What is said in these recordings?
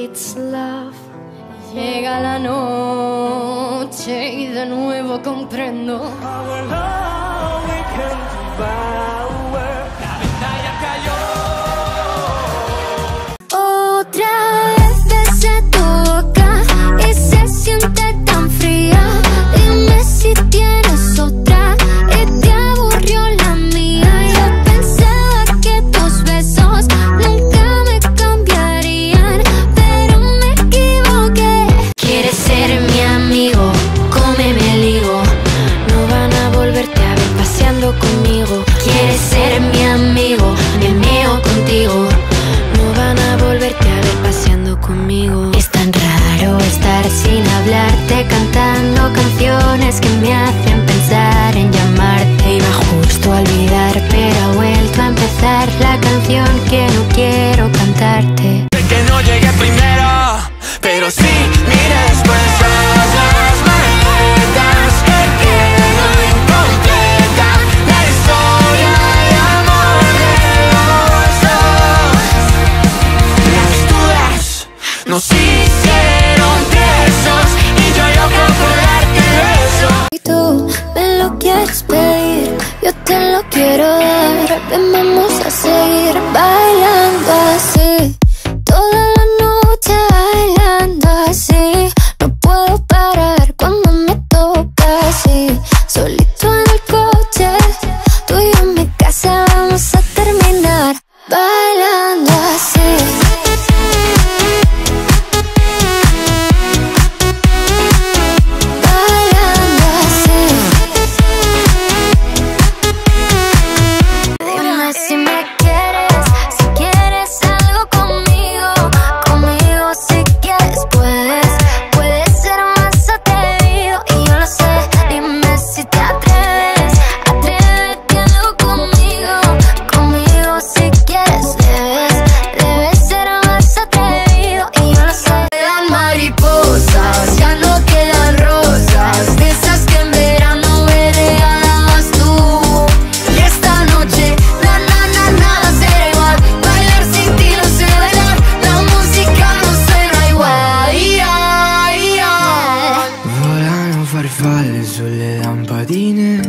It's love. Llega la noche y de nuevo comprendo. Quieres ser mi amigo, me meo contigo. No van a volverte a ver paseando conmigo. Es tan raro estar sin hablarte, cantando canciones que me hacen pensar en llamarte. Iba justo a olvidar, pero ha vuelto a empezar la canción que no quiero cantarte. Sé que no llegué primero, pero sí, hicieron y yo darte. Y tú me lo quieres pedir, yo te lo quiero dar. Ven, vamos a seguir bailando así. Toda la noche bailando así. No puedo parar cuando me toca así. Solito en el coche, tú y yo en mi casa vamos a terminar sulle lampadine,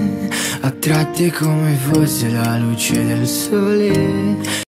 attratte come fosse la luce del sole.